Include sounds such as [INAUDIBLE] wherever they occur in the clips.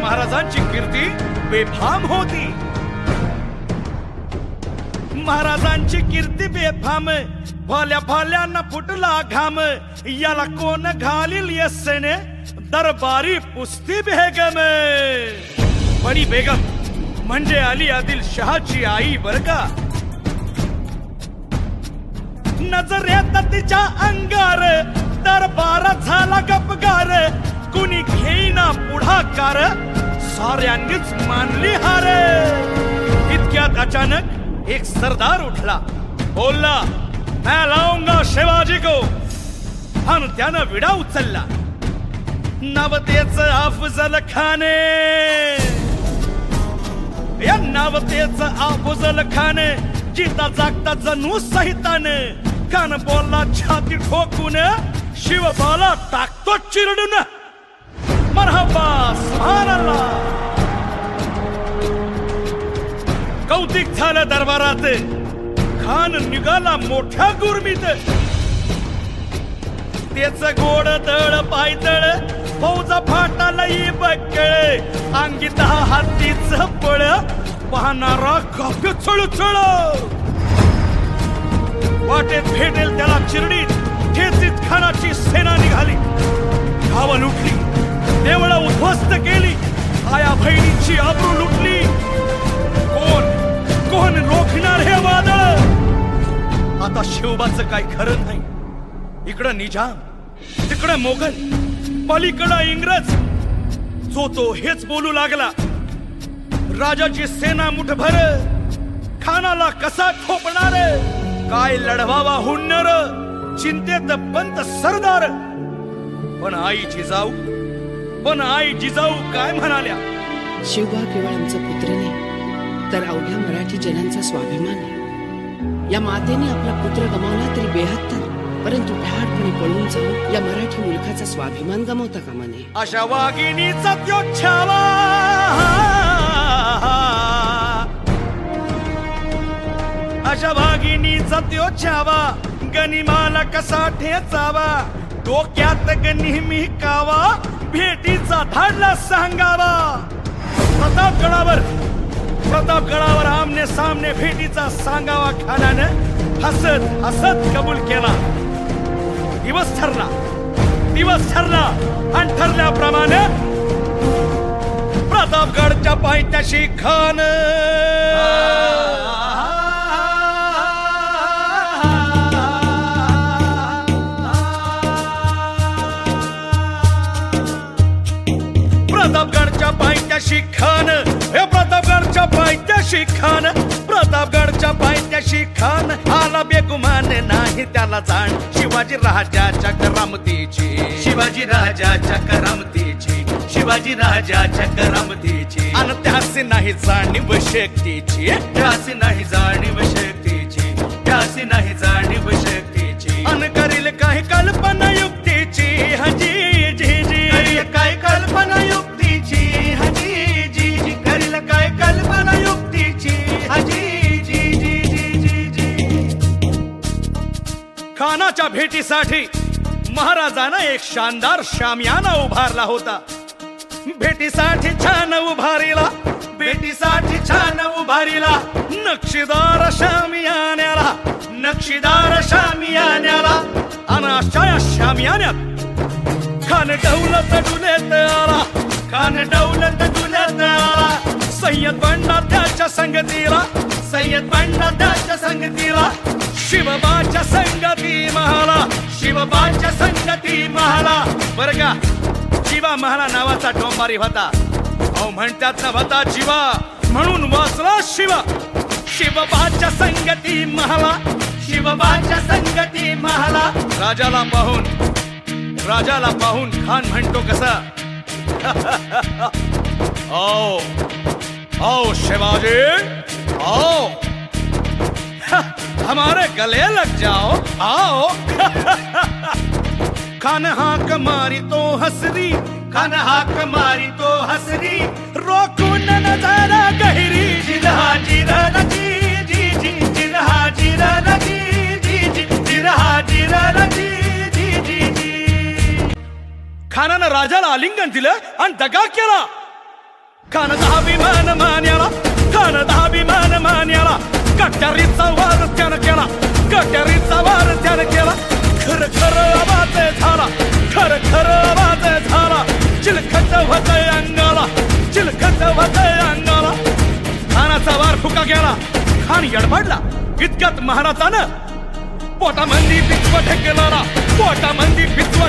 महाराजांची कीर्ती बेफाम होती. महाराजांची कीर्ती बेफाम भाल्या भाल्यांना फुटला घाम याला कोण घालील यस्सेने दरबारी पुस्ती बेगम. बडी बेगम म्हणजे अली आदिल शहाची आई बर का? नजरेत तिच्या अंगार दरबार झाला गपगार कुणी घेईना पुढाकार साऱ्यांनीच मानली हार. इतक्यात अचानक एक सरदार उठला. बोलला मैं लाऊंगा शिवाजी को. आणि त्यानं विडा उचलला. नवतेच अफजल खाने. या नावतेच अफजल खाने जिता जागता जणू सहिताने कान बोलला छाती ठोकून शिवबाला टाकतो चिरडून. मरहबा सुभानअल्लाह कौतिक झालं दरबारात खान निघाला मोठ्या गुरमीत. त्याच गोड दळ पायदळ फौजा फाटाला बकळ अंगी दहा हातीच पळ पाहणारा काव्य चळ चळ वाटेत भेटेल त्याला चिरडीत. ठेचीत खानाची सेना निघाली. गावं उठली. आया बहिणीची आबरू लुटली. कोण? कोण रोखणार हे वादळ? आता शिवबाच काय खरं नाही. इकडं निजाम तिकडं मोगल पलीकडं इंग्रज. जो तो हेच बोलू लागला. राजाची सेना मुठभर खानाला कसा ठोपणार काय लढवावा हुन्नर? चिंतेत पंत सरदार. पण आई जिजाऊ पण आई जिजाऊ काय म्हणाल्या? शिवबा केवळ आमचा पुत्र नाही तर अवघ्या मराठी जनांचा स्वाभिमान आहे. या मातेने आपला पुत्र गमावला तरी बेहत्तर परंतु भ्याडपणे पळून जाऊन या मराठी मुलखाचा स्वाभिमान गमावता कामा नये. अशा वाघिणीचा अशा वाघिणीचा त्यो छावा गनिमाला कसा ठेचावा डोक्यात नेहमी कावा भेटीचा धाडला सांगावा. प्रतापगडावर प्रतापगडावर आमने सामने भेटीचा सांगावा खानानं हसत हसत कबूल केला. दिवस ठरला. दिवस ठरला. आणि ठरल्याप्रमाणे प्रतापगडच्या पायथ्याशी खान प्रतापगडच्या पायथ्याशी खान हे प्रतापगडच्या पायथ्याशी खान प्रतापगडच्या पायथ्याशी खान आला बेगुमान नाही त्याला जाण. शिवाजी राजाच्या करामतीची. शिवाजी राजाच्या करामतीची. शिवाजी राजाच्या करामतीची. आणि त्यासी नाही जाणीव शक्तीची. त्यासी नाही जाणीव शक्तीची. खानाच्या भेटीसाठी महाराजानं एक शानदार शामियाना उभारला होता. भेटीसाठी छान उभारीला भेटीसाठी छान उभारीला नक्षीदार शामियान्याला नक्षीदार शामियान्याला अनाशाया शामियान्यात. खान डौलत डुलेत आला कान डौलत तुलत आला. सय्यद बंडा त्याच्या संगतीला सय्यद बंडा त्याच्या संगतीला शिवबाच्या संगती महाला शिवबाच्या संगती महाला. बर का? जीवा महाला नावाचा डोंबारी होता. अहो म्हणतात ना होता जीवा म्हणून वाचला शिव. शिवबाच्या संगती महाला शिवबाच्या संगती महाला. राजाला पाहून राजाला पाहून खान म्हणतो कसा. [LAUGHS] ओ आओ शिवाजी, आओ। हमारे गले लग जाओ, आओ। खान हाक मारी तो हसरी कान हाक मारी तो हसरी रोकून नज़ारा गहिरी जिरहा जिरला जी जी जी जिरहा जिरला जी जी जी जिरहा जिरला जी जी जी जी। खानानं राजाला आलिंगन दिलं आणि दगा केला खान दहा विमान मान्याला खान दहा विमान मान्याला कट्यारीचा वार त्यानं केला कट्यारीचा वार त्यानं केला खर खर आवाज झाला खर खर आवाज झाला चिलखत होत अंगाला चिलखत होत अंगाला खानाचा वार फुका गेला खान यडबडला इतक्यात महाराजानं पोटामंदी पिचवा ठेकलाला पोटामंदी पिचवा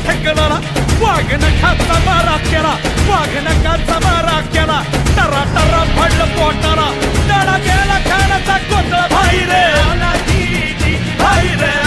वाघनखाचा मारा केला वाघनखाचा मारा केला. टरा टरा पडलं पोटाला. तडा गेला खाण्याचा कोतळा भाई रे. भाई रे.